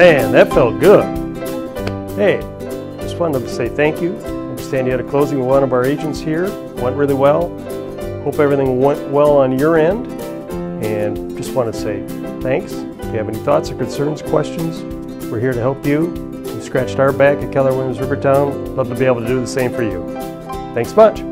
man, that felt good. Hey, just wanted to say thank you. Understand you had a closing with one of our agents here. Went really well. Hope everything went well on your end. And just want to say thanks. If you have any thoughts or concerns, questions, we're here to help you. You scratched our back at Keller Williams RiverTown. Love to be able to do the same for you. Thanks much.